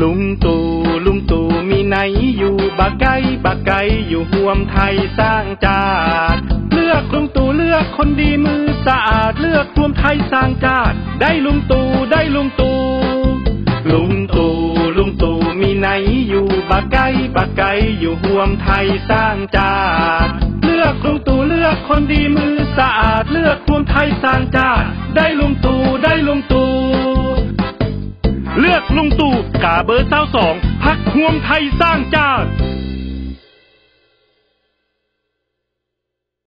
ลุงตู่ลุงตู่มีไหนอยู่บักไก่บักไก่อยู่ห่วมไทยสร้างชาติเลือกลุงตู่เลือกคนดีมือสะอาดเลือกรวมไทยสร้างชาติได้ลุงตู่ได้ลุงตู่ลุงตู่ลุงตู่มีไหนอยู่บักไก่บักไก่อยู่ห่วมไทยสร้างชาติเลือกลุงตู่เลือกคนดีมือสะอาดเลือกรวมไทยสร้างชาติ เลือกลุงตู่กาเบอร์เศร้าสองพักห่วงไทยสร้างชาติ